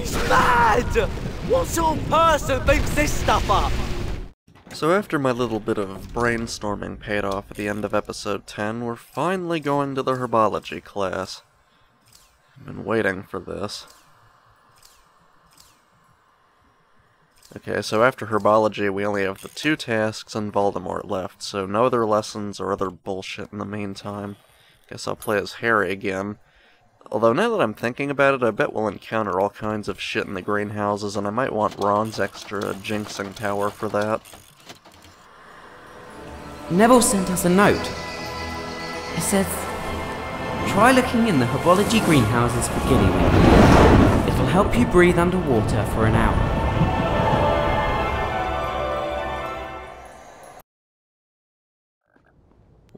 He's mad! What sort of person thinks this stuff up? So after my little bit of brainstorming paid off at the end of episode 10, we're finally going to the herbology class. I've been waiting for this. Okay, so after herbology, we only have the two tasks and Voldemort left, so no other lessons or other bullshit in the meantime. Guess I'll play as Harry again. Although now that I'm thinking about it, I bet we'll encounter all kinds of shit in the greenhouses, and I might want Ron's extra jinxing power for that. Neville sent us a note. It says, try looking in the herbology greenhouses for gillyweed. It'll help you breathe underwater for an hour.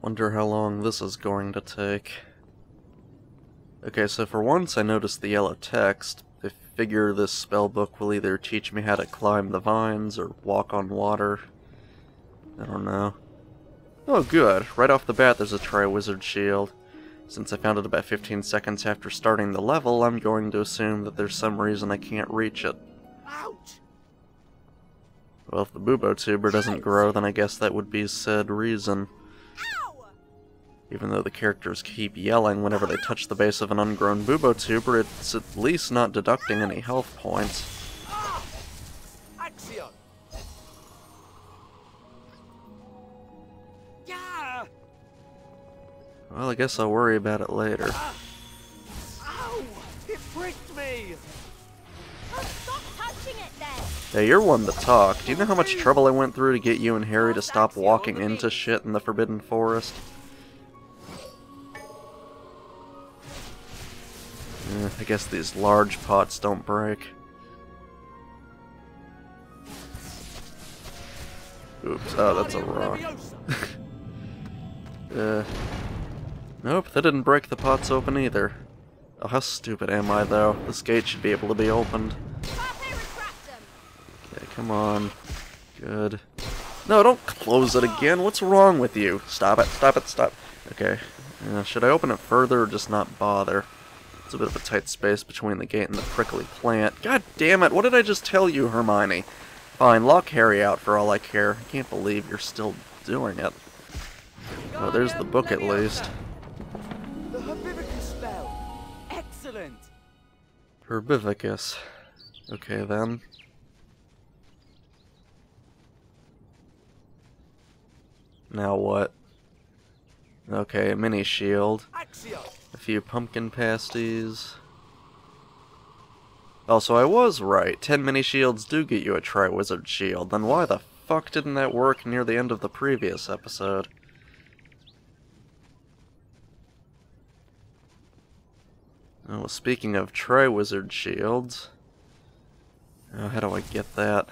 Wonder how long this is going to take. Okay, so for once I noticed the yellow text. I figure this spell book will either teach me how to climb the vines or walk on water. I don't know. Oh good, right off the bat there's a Triwizard Shield. Since I found it about 15 seconds after starting the level, I'm going to assume that there's some reason I can't reach it. Ouch! Well, if the Bubotuber doesn't grow, then I guess that would be said reason. Even though the characters keep yelling whenever they touch the base of an ungrown Bubotuber, it's at least not deducting any health points. Well, I guess I'll worry about it later. Hey, you're one to talk. Do you know how much trouble I went through to get you and Harry to stop walking into shit in the Forbidden Forest? Eh, I guess these large pots don't break. Oops, oh, that's a rock. Uh, nope, that didn't break the pots open either. Oh, how stupid am I, though? This gate should be able to be opened. Okay, come on. Good. No, don't close it again. What's wrong with you? Stop it, stop it, stop. Okay. Uh, should I open it further or just not bother? It's a bit of a tight space between the gate and the prickly plant. God damn it, what did I just tell you, Hermione? Fine, lock Harry out for all I care. I can't believe you're still doing it. Oh, there's the book at least. The Herbivicus spell! Excellent! Herbivicus. Okay then. Now what? Okay, a mini shield. A few pumpkin pasties. Also, I was right. Ten mini shields do get you a Triwizard shield. Then why the fuck didn't that work near the end of the previous episode? Oh, speaking of Triwizard shields... Oh, how do I get that?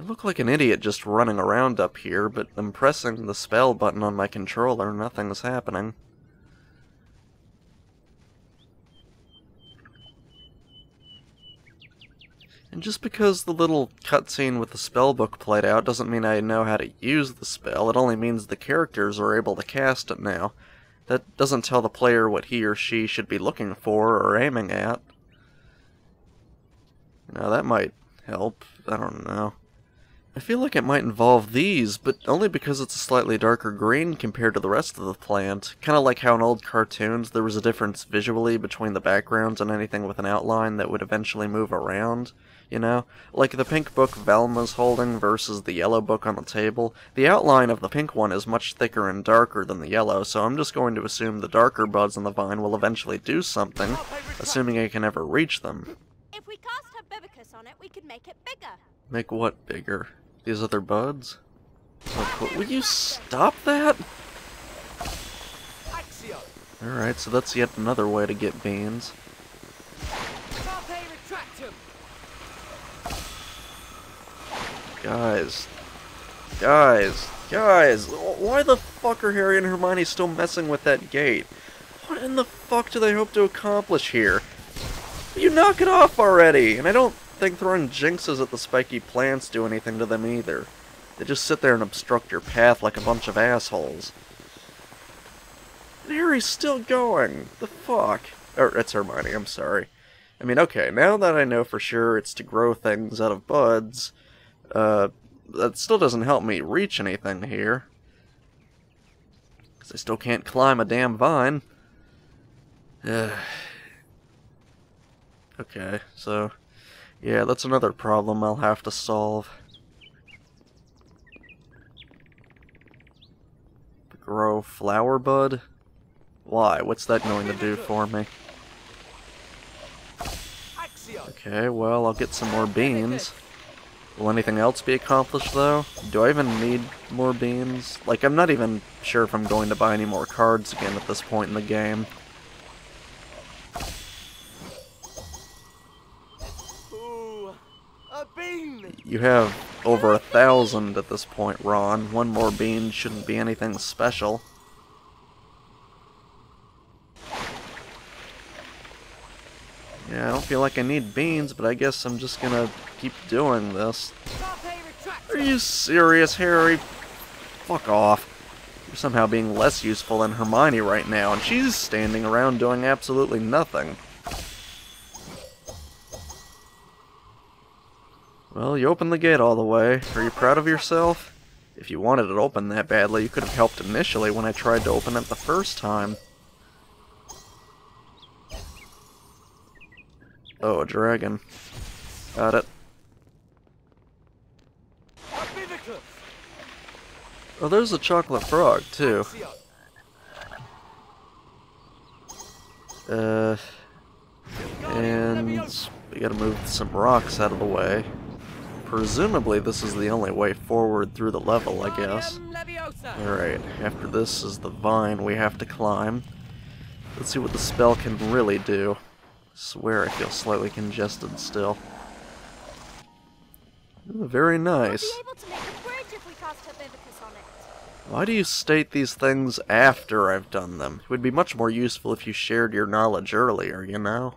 I look like an idiot just running around up here, but I'm pressing the spell button on my controller, nothing's happening. And just because the little cutscene with the spellbook played out doesn't mean I know how to use the spell, it only means the characters are able to cast it now. That doesn't tell the player what he or she should be looking for or aiming at. Now that might help, I don't know. I feel like it might involve these, but only because it's a slightly darker green compared to the rest of the plant. Kinda like how in old cartoons there was a difference visually between the backgrounds and anything with an outline that would eventually move around, you know? Like the pink book Velma's holding versus the yellow book on the table. The outline of the pink one is much thicker and darker than the yellow, so I'm just going to assume the darker buds on the vine will eventually do something, assuming I can ever reach them. If we cast Herbivicus on it, we could make it bigger. Make what bigger? These other buds? Cool. Will you stop that? Alright, so that's yet another way to get beans. Guys. Guys. Guys. Why the fuck are Harry and Hermione still messing with that gate? What in the fuck do they hope to accomplish here? You knock it off already! And I don't think throwing jinxes at the spiky plants do anything to them either. They just sit there and obstruct your path like a bunch of assholes. And Harry's still going. The fuck? Or it's Hermione, I'm sorry. I mean, okay, now that I know for sure it's to grow things out of buds, uh, that still doesn't help me reach anything here. Because I still can't climb a damn vine. Okay, so, yeah, that's another problem I'll have to solve. Grow flower bud? Why? What's that going to do for me? Okay, well, I'll get some more beans. Will anything else be accomplished, though? Do I even need more beans? Like, I'm not even sure if I'm going to buy any more cards again at this point in the game. Ooh, a bean. You have over a thousand at this point, Ron. One more bean shouldn't be anything special. Yeah, I don't feel like I need beans, but I guess I'm just gonna keep doing this. Are you serious, Harry? Fuck off. You're somehow being less useful than Hermione right now, and she's standing around doing absolutely nothing. Well, you opened the gate all the way. Are you proud of yourself? If you wanted it open that badly, you could have helped initially when I tried to open it the first time. Oh, a dragon. Got it. Oh, there's a chocolate frog, too. Uh, and we gotta move some rocks out of the way. Presumably this is the only way forward through the level, I guess. Alright, after this is the vine we have to climb. Let's see what the spell can really do. I swear I feel slightly congested still. Ooh, very nice. We'll be able to make a bridge if we cast Herbivicus on it. Why do you state these things after I've done them? It would be much more useful if you shared your knowledge earlier, you know?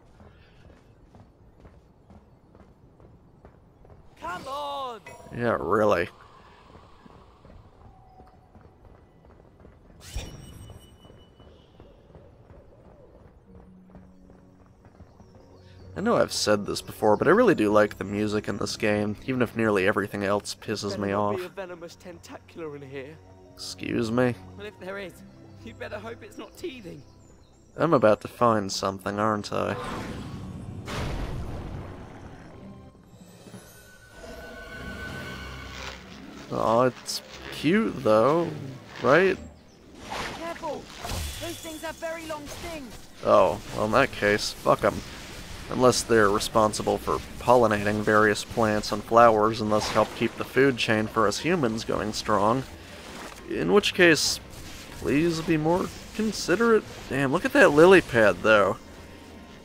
Come on. Yeah, really. I know I've said this before, but I really do like the music in this game, even if nearly everything else pisses me off. Be a venomous tentacula in here. Excuse me? Well, if there is, you better hope it's not teething. I'm about to find something, aren't I? Oh, it's cute though, right? Careful! Those things have very long stings. Oh, well in that case, fuck them. Unless they're responsible for pollinating various plants and flowers and thus help keep the food chain for us humans going strong. In which case, please be more considerate. Damn, look at that lily pad though.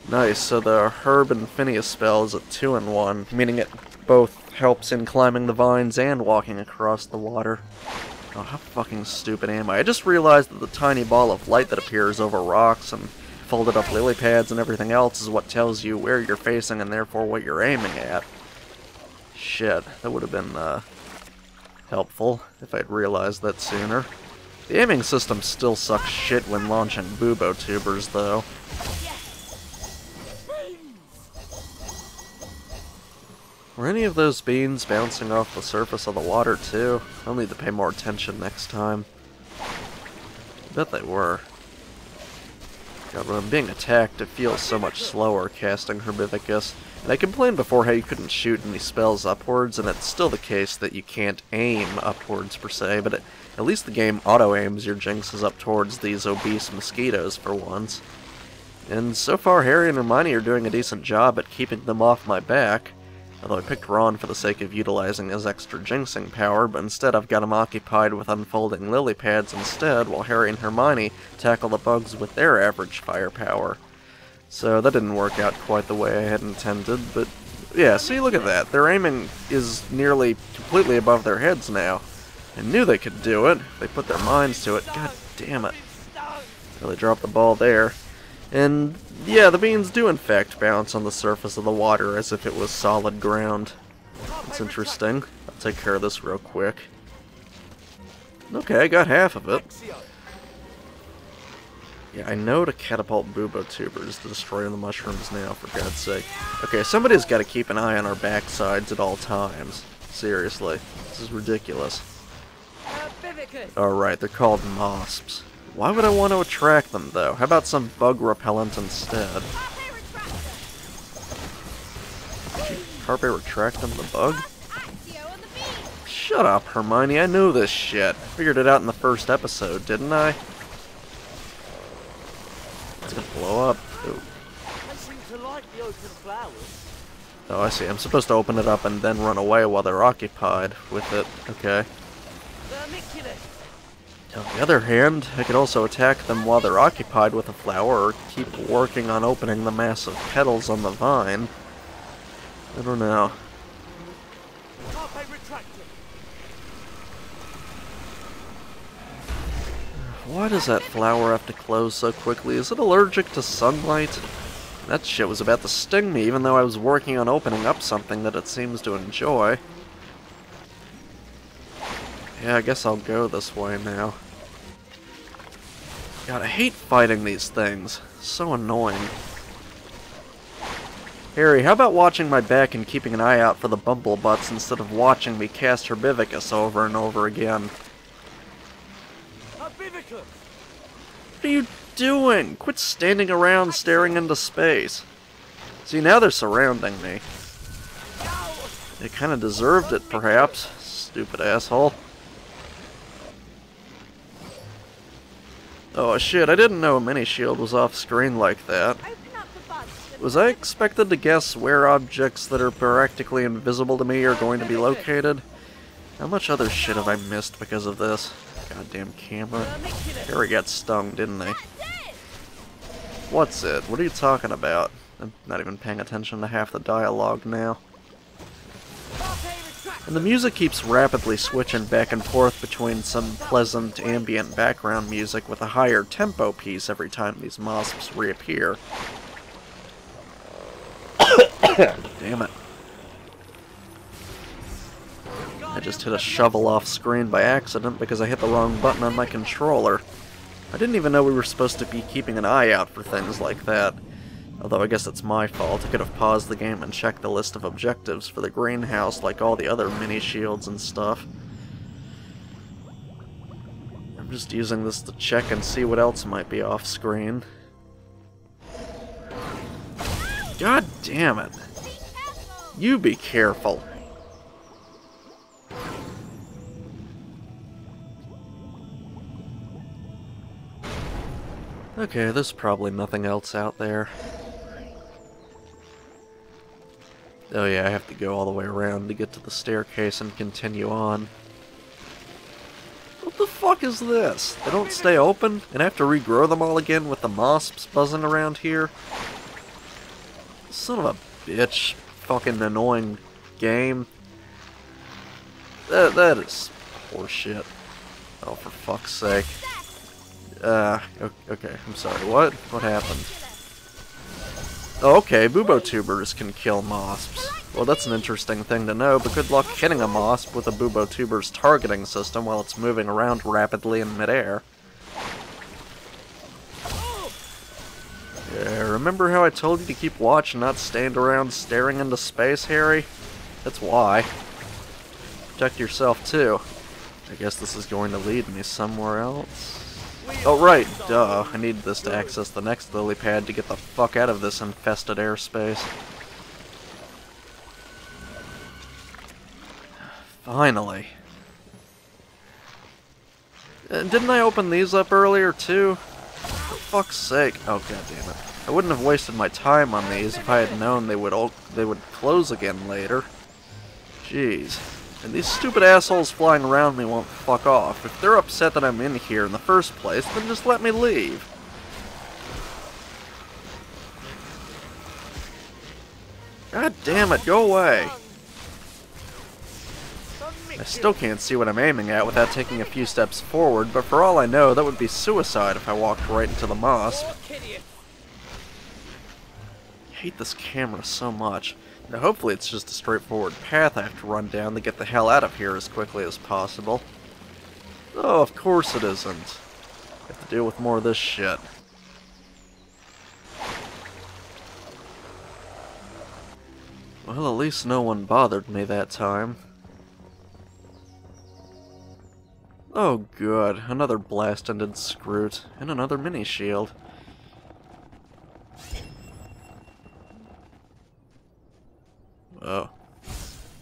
Nice, so the Herbivicus spell is a 2 in 1, meaning it both helps in climbing the vines and walking across the water. Oh, how fucking stupid am I? I just realized that the tiny ball of light that appears over rocks and folded up lily pads and everything else is what tells you where you're facing and therefore what you're aiming at. Shit, that would have been, uh, helpful if I'd realized that sooner. The aiming system still sucks shit when launching bubotubers, though. Were any of those beans bouncing off the surface of the water, too? I'll need to pay more attention next time. bet they were. God, when I'm being attacked, it feels so much slower casting Herbivicus. And I complained before how you couldn't shoot any spells upwards, and it's still the case that you can't aim upwards per se, but it, at least the game auto-aims your jinxes up towards these obese mosquitoes for once. And so far, Harry and Hermione are doing a decent job at keeping them off my back. Although I picked Ron for the sake of utilizing his extra jinxing power, but instead I've got him occupied with unfolding lily pads instead, while Harry and Hermione tackle the bugs with their average firepower. So that didn't work out quite the way I had intended, but yeah, see, look at that. Their aiming is nearly completely above their heads now. I knew they could do it. They put their minds to it. God damn it. Really dropped the ball there. And yeah, the beans do in fact bounce on the surface of the water as if it was solid ground. That's interesting. I'll take care of this real quick. Okay, I got half of it. Yeah, I know to catapult bubotubers to destroy the mushrooms now, for God's sake. Okay, somebody's got to keep an eye on our backsides at all times. Seriously. This is ridiculous. Alright, they're called mosps. Why would I want to attract them, though? How about some bug repellent instead? Carpe retractum. Carpe retract them the bug? Shut up, Hermione, I knew this shit. Figured it out in the first episode, didn't I? It's gonna blow up. Ooh. Oh, I see. I'm supposed to open it up and then run away while they're occupied with it. Okay. On the other hand, I could also attack them while they're occupied with a flower or keep working on opening the massive petals on the vine. I don't know. Why does that flower have to close so quickly? Is it allergic to sunlight? That shit was about to sting me even though I was working on opening up something that it seems to enjoy. Yeah, I guess I'll go this way now. God, I hate fighting these things. So annoying. Harry, how about watching my back and keeping an eye out for the bumblebutts instead of watching me cast Herbivicus over and over again? Herbivicus. What are you doing? Quit standing around staring into space. See, now they're surrounding me. They kind of deserved it, perhaps. Stupid asshole. Oh shit, I didn't know a mini shield was off screen like that. Was I expected to guess where objects that are practically invisible to me are going to be located? How much other shit have I missed because of this? Goddamn camera. Harry got stung, didn't they? What's it? What are you talking about? I'm not even paying attention to half the dialogue now. And the music keeps rapidly switching back and forth between some pleasant ambient background music with a higher tempo piece every time these mosps reappear. Damn it. I just hit a shovel off screen by accident because I hit the wrong button on my controller. I didn't even know we were supposed to be keeping an eye out for things like that. Although I guess it's my fault. I could have paused the game and checked the list of objectives for the greenhouse like all the other mini shields and stuff. I'm just using this to check and see what else might be off screen. God damn it. You be careful. Okay, there's probably nothing else out there. Oh yeah, I have to go all the way around to get to the staircase and continue on. What the fuck is this? They don't stay open, and I have to regrow them all again with the mosps buzzing around here? Son of a bitch. Fucking annoying game. That, that is horseshit. Oh, for fuck's sake. Uh, okay, I'm sorry, what? What happened? Okay, bubotubers can kill mosps. Well, that's an interesting thing to know, but good luck hitting a mosp with a bubotuber's targeting system while it's moving around rapidly in midair. Yeah, remember how I told you to keep watch and not stand around staring into space, Harry? That's why. Protect yourself, too. I guess this is going to lead me somewhere else. Oh, right, duh. I need this to access the next lily pad to get the fuck out of this infested airspace. Finally. Uh, didn't I open these up earlier, too? For fuck's sake. Oh, god damn it. I wouldn't have wasted my time on these if I had known they would all they would close again later. Jeez. And these stupid assholes flying around me won't fuck off. If they're upset that I'm in here in the first place, then just let me leave. God damn it, go away. I still can't see what I'm aiming at without taking a few steps forward, but for all I know, that would be suicide if I walked right into the. Orchideous. I hate this camera so much. Now hopefully it's just a straightforward path I have to run down to get the hell out of here as quickly as possible. Oh, of course it isn't. I have to deal with more of this shit. Well, at least no one bothered me that time. Oh good, another blast-ended Skrewt, and another mini-shield. Oh.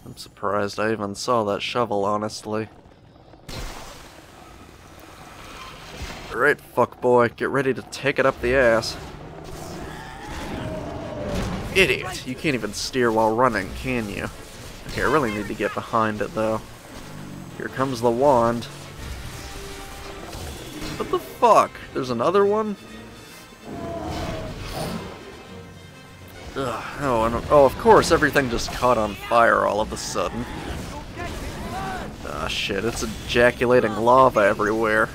I'm surprised I even saw that shovel, honestly. Alright, fuckboy, get ready to take it up the ass. Idiot, you can't even steer while running, can you? Okay, I really need to get behind it, though. Here comes the wand. What the fuck? There's another one? Ugh, oh, and, oh, of course, everything just caught on fire all of a sudden. Ah, shit, it's ejaculating lava everywhere.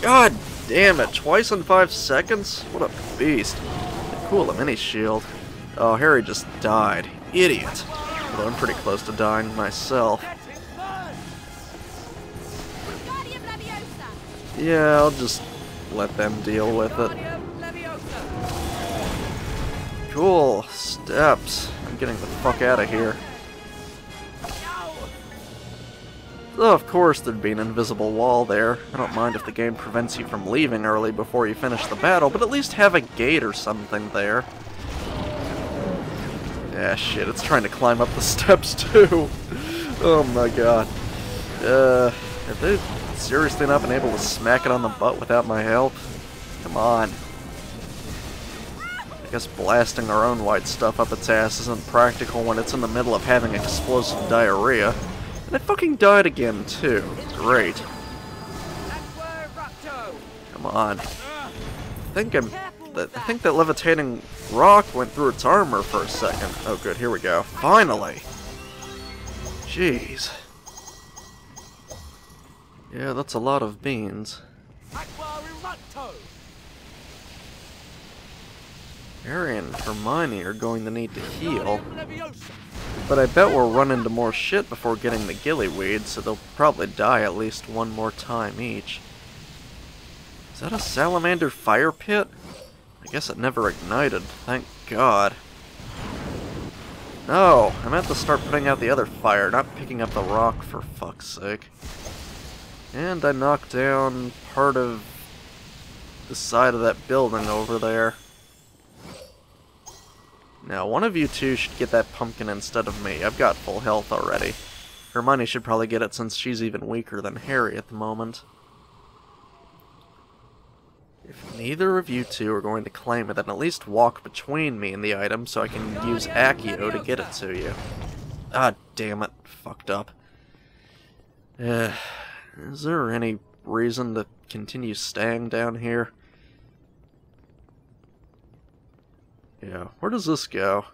God damn it, twice in five seconds? What a beast. Cool, a mini shield. Oh, Harry just died. Idiot. Although I'm pretty close to dying myself. Yeah, I'll just let them deal with it. Cool. Steps. I'm getting the fuck out of here. Of course, there'd be an invisible wall there. I don't mind if the game prevents you from leaving early before you finish the battle, but at least have a gate or something there. Yeah, shit, it's trying to climb up the steps, too. oh my god. Uh, have they seriously not been able to smack it on the butt without my help? Come on. I guess blasting our own white stuff up its ass isn't practical when it's in the middle of having explosive diarrhea. And it fucking died again, too. Great. Come on. I think I'm... I think that levitating rock went through its armor for a second. Oh good, here we go. Finally! Jeez. Yeah, that's a lot of beans. Harry and Hermione are going to need to heal. But I bet we'll run into more shit before getting the gillyweed, so they'll probably die at least one more time each. Is that a salamander fire pit? I guess it never ignited, thank god. No, I meant to start putting out the other fire, not picking up the rock for fuck's sake. And I knocked down part of the side of that building over there. Now, one of you two should get that pumpkin instead of me. I've got full health already. Hermione should probably get it since she's even weaker than Harry at the moment. If neither of you two are going to claim it, then at least walk between me and the item so I can use Accio to get it to you. Ah, damn it. Fucked up. Uh, is there any reason to continue staying down here? Yeah, where does this go?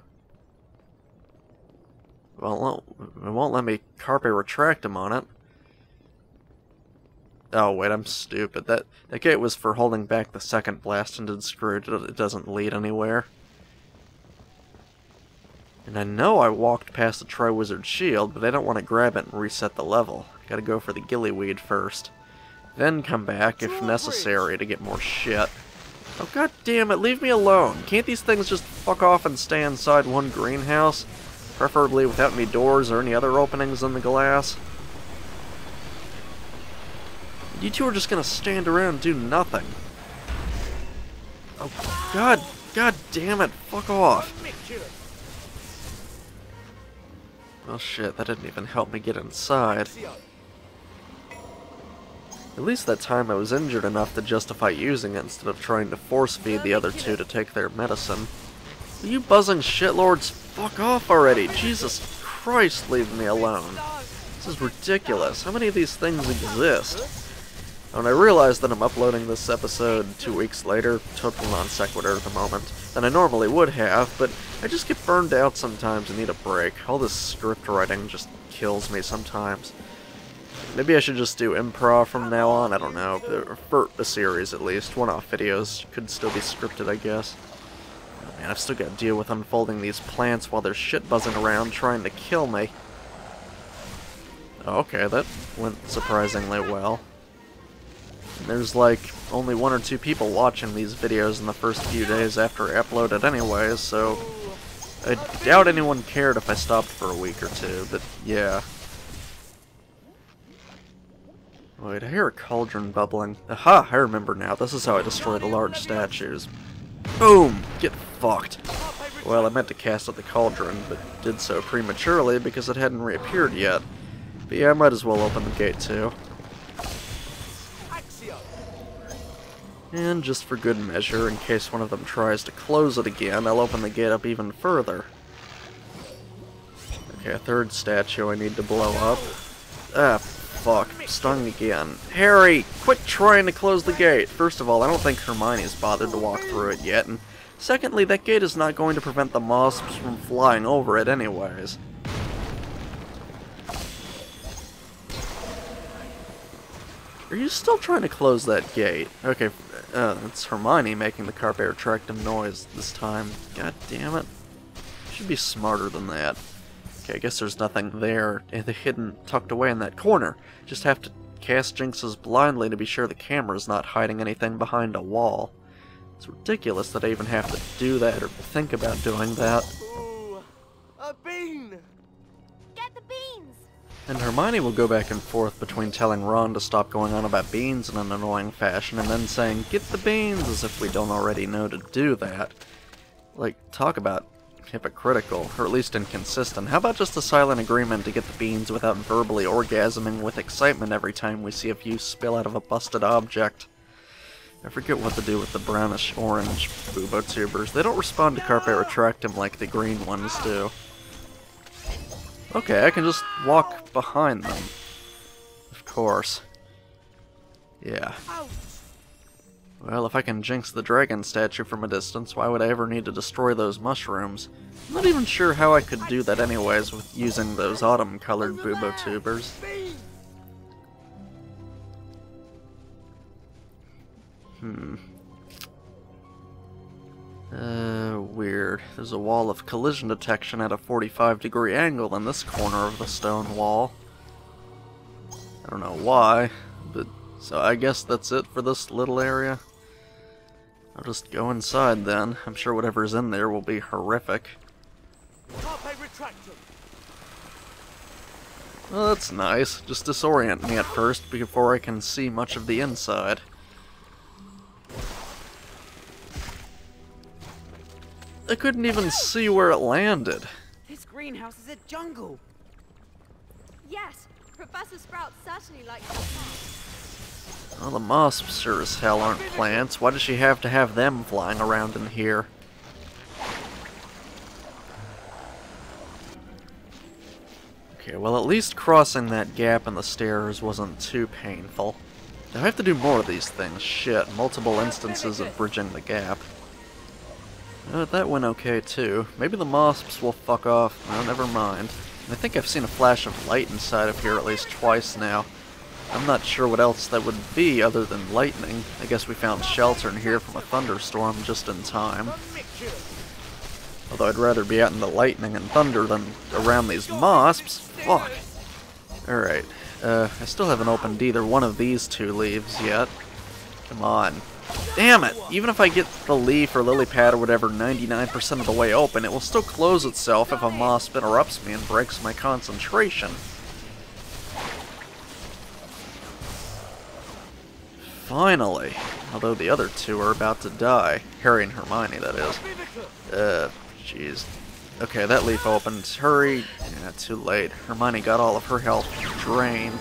Well, it won't let me carpe retractum on it. Oh, wait, I'm stupid. That, that gate was for holding back the second blast-ended Skrewt. It doesn't lead anywhere. And I know I walked past the Triwizard Shield, but I don't want to grab it and reset the level. Gotta go for the Gillyweed first. Then come back, if necessary, to get more shit. Oh god damn it, leave me alone. Can't these things just fuck off and stay inside one greenhouse? Preferably without any doors or any other openings in the glass. You two are just gonna stand around and do nothing. Oh god, god damn it, fuck off. Well shit, that didn't even help me get inside. At least that time I was injured enough to justify using it instead of trying to force feed the other two to take their medicine. You buzzing shitlords fuck off already? Jesus Christ, leave me alone. This is ridiculous. How many of these things exist? When I realize that I'm uploading this episode two weeks later, total non sequitur at the moment, than I normally would have, but I just get burned out sometimes and need a break. All this script writing just kills me sometimes. Maybe I should just do improv from now on, I don't know. For a series, at least. One-off videos could still be scripted, I guess. Oh, man, I've still got to deal with unfolding these plants while they're shit buzzing around trying to kill me. Oh, okay, that went surprisingly well. There's like only one or two people watching these videos in the first few days after I upload it anyways, so I doubt anyone cared if I stopped for a week or two, but yeah. Wait, I hear a cauldron bubbling. Aha, I remember now. This is how I destroy the large statues. Boom! Get fucked. Well, I meant to cast at the cauldron, but did so prematurely because it hadn't reappeared yet. But yeah, I might as well open the gate too. And just for good measure, in case one of them tries to close it again, I'll open the gate up even further. Okay, a third statue I need to blow up. Ah, fuck. Stung again. Harry, quit trying to close the gate! First of all, I don't think Hermione's bothered to walk through it yet, and secondly, that gate is not going to prevent the mosps from flying over it anyways. Are you still trying to close that gate? Okay, uh, it's Hermione making the carpe retractum noise this time. God damn it. Should be smarter than that. Okay, I guess there's nothing there in the hidden, tucked away in that corner. Just have to cast Jinxes blindly to be sure the camera's not hiding anything behind a wall. It's ridiculous that I even have to do that or think about doing that. Ooh, a bean. Get the beans! And Hermione will go back and forth between telling Ron to stop going on about beans in an annoying fashion and then saying, get the beans, as if we don't already know to do that. Like, talk about hypocritical, or at least inconsistent. How about just a silent agreement to get the beans without verbally orgasming with excitement every time we see a few spill out of a busted object? I forget what to do with the brownish-orange bubotubers. They don't respond to carpe retractum like the green ones do. Okay, I can just walk behind them. Of course. Yeah. Oh. Well, if I can jinx the dragon statue from a distance, why would I ever need to destroy those mushrooms? I'm not even sure how I could do that anyways with using those autumn-colored bubotubers. tubers. Hmm. Uh, weird. There's a wall of collision detection at a 45 degree angle in this corner of the stone wall. I don't know why, but so I guess that's it for this little area. I'll just go inside then. I'm sure whatever's in there will be horrific. Carpe retractum. Well, that's nice. Just disorient me at first before I can see much of the inside. I couldn't even see where it landed. This greenhouse is a jungle. Yes, Professor Sprout certainly likes the park. Well, the mosps sure as hell aren't plants. Why does she have to have them flying around in here? Okay, well at least crossing that gap in the stairs wasn't too painful. Do I have to do more of these things? Shit, multiple instances of bridging the gap. Uh, that went okay too. Maybe the mosps will fuck off. No, never mind. I think I've seen a flash of light inside of here at least twice now. I'm not sure what else that would be other than lightning. I guess we found shelter in here from a thunderstorm just in time. Although I'd rather be out in the lightning and thunder than around these mosps. Fuck. Alright. Uh, I still haven't opened either one of these two leaves yet. Come on. Damn it! Even if I get the leaf or lily pad or whatever 99% of the way open, it will still close itself if a mosp interrupts me and breaks my concentration. Finally. Although the other two are about to die. Harry and Hermione, that is. Uh, jeez. Okay, that leaf opened. Hurry. Yeah, too late. Hermione got all of her health drained.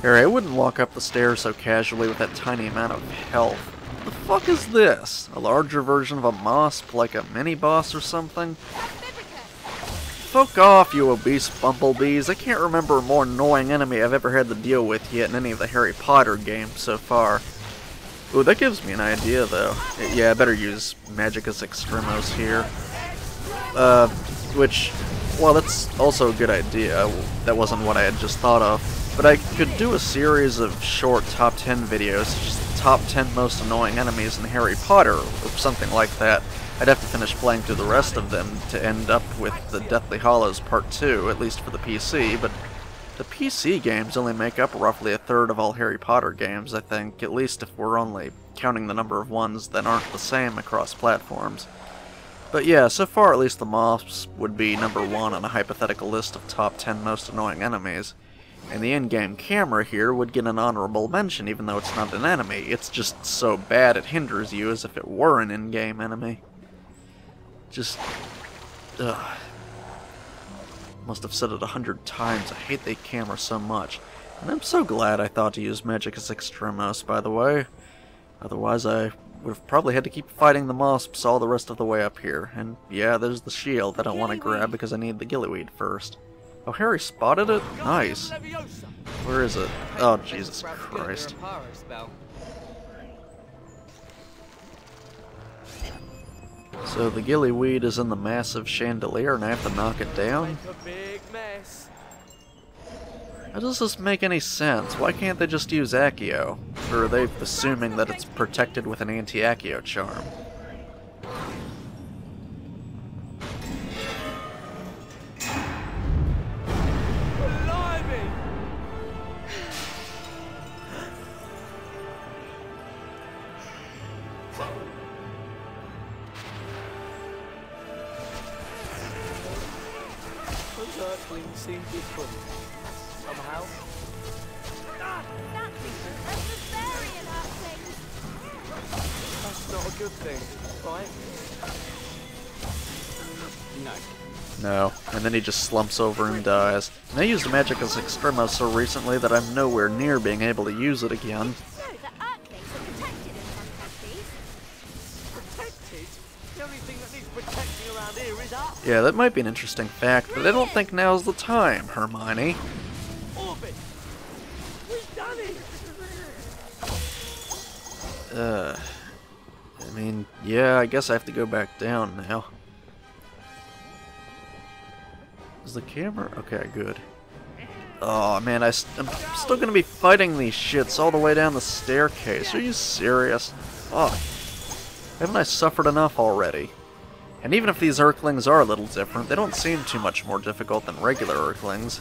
Harry, I wouldn't walk up the stairs so casually with that tiny amount of health. What The fuck is this? A larger version of a mosp, like a mini-boss or something? Fuck off, you obese bumblebees. I can't remember a more annoying enemy I've ever had to deal with yet in any of the Harry Potter games so far. Ooh, that gives me an idea, though. Yeah, I better use Magicus Extremos here. Uh, which, well, that's also a good idea. That wasn't what I had just thought of. But I could do a series of short top 10 videos, just top 10 most annoying enemies in Harry Potter, or something like that. I'd have to finish playing through the rest of them to end up with the Deathly Hallows Part 2, at least for the PC, but the PC games only make up roughly a third of all Harry Potter games, I think, at least if we're only counting the number of ones that aren't the same across platforms. But yeah, so far at least the moths would be number one on a hypothetical list of top 10 most annoying enemies. And the in-game camera here would get an honorable mention even though it's not an enemy. It's just so bad it hinders you as if it were an in-game enemy. Just... Ugh. Must have said it a hundred times, I hate the camera so much. And I'm so glad I thought to use magic Magicus Extremos, by the way. Otherwise I would have probably had to keep fighting the mosps all the rest of the way up here. And yeah, there's the shield that I want to grab because I need the gillyweed first. Oh, Harry spotted it? Nice. Where is it? Oh, Jesus Christ. So the gillyweed is in the massive chandelier and I have to knock it down? A big mess. How does this make any sense? Why can't they just use Accio? Or are they assuming that it's protected with an anti-Accio charm? Erklings seem. Somehow. Ah, that thing. That's not a good thing, right? No. No. And then he just slumps over and dies. And I used Magicus Extremos so recently that I'm nowhere near being able to use it again. Yeah, that might be an interesting fact, but I don't think now's the time, Hermione. We've done it! Uh, I mean, yeah, I guess I have to go back down now. Is the camera? Okay, good. Oh man, I st I'm still gonna be fighting these shits all the way down the staircase. Are you serious? Fuck. Haven't I suffered enough already? And even if these Erklings are a little different, they don't seem too much more difficult than regular Erklings.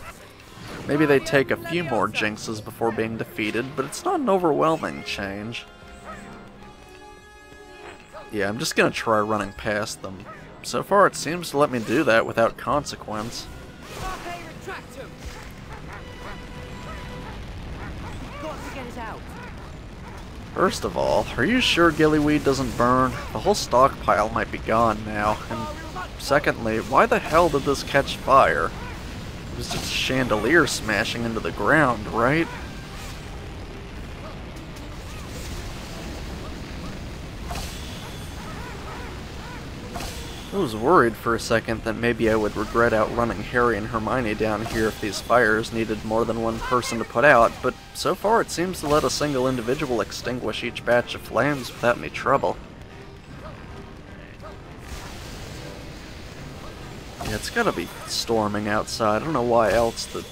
Maybe they take a few more jinxes before being defeated, but it's not an overwhelming change. Yeah, I'm just gonna try running past them. So far, it seems to let me do that without consequence. First of all, are you sure Gillyweed doesn't burn? The whole stockpile might be gone now. And secondly, why the hell did this catch fire? It was just a chandelier smashing into the ground, right? I was worried for a second that maybe I would regret outrunning Harry and Hermione down here if these fires needed more than one person to put out, but so far it seems to let a single individual extinguish each batch of flames without any trouble. Yeah, it's gotta be storming outside. I don't know why else the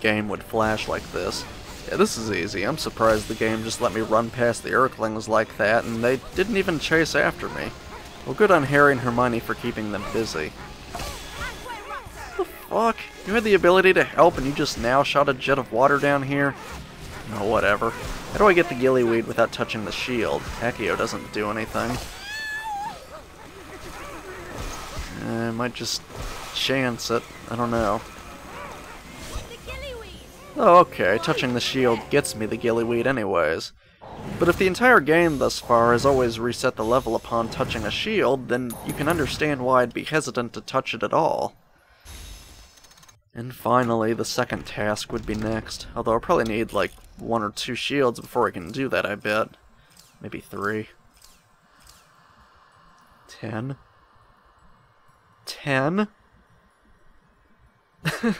game would flash like this. Yeah, this is easy. I'm surprised the game just let me run past the Erklings like that, and they didn't even chase after me. Well, good on Harry and Hermione for keeping them busy. The fuck? You had the ability to help and you just now shot a jet of water down here? No, whatever. How do I get the gillyweed without touching the shield? Accio doesn't do anything. Uh, I might just chance it. I don't know. Oh, okay. Touching the shield gets me the gillyweed anyways. But if the entire game thus far has always reset the level upon touching a shield, then you can understand why I'd be hesitant to touch it at all. And finally, the second task would be next, although I'll probably need like one or two shields before I can do that, I bet. Maybe three. Ten. Ten?